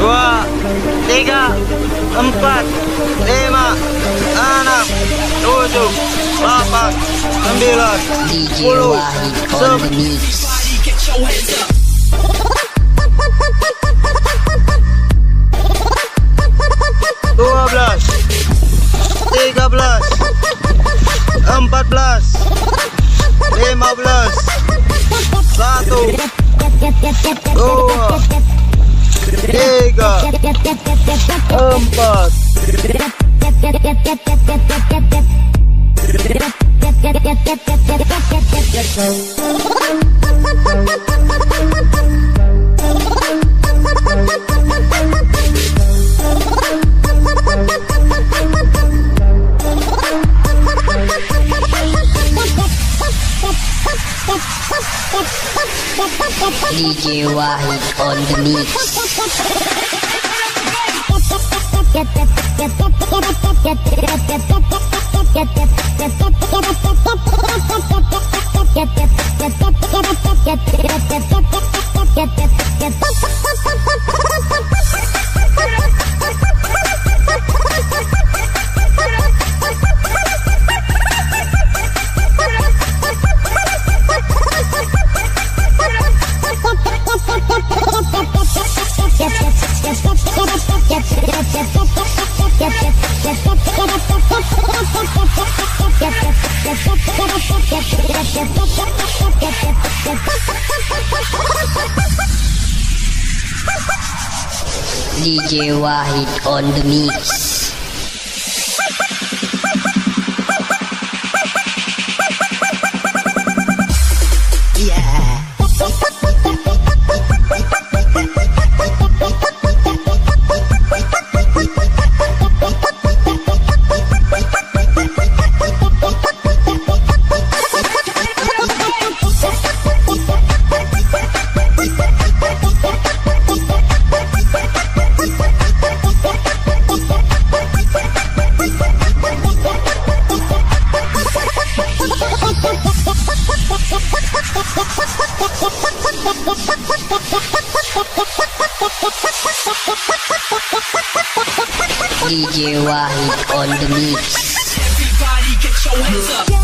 哇，那个。Empat, lima, enam, tujuh, delapan, sembilan, sepuluh, mix. dua belas, tiga belas, empat belas, lima belas, satu, dua, tiga, empat, DJ Wahid on the mix. DJ Wahid on the mix. DJ Wahid on the mix. Everybody get your hands up.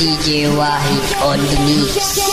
DJ Wahid on the mix.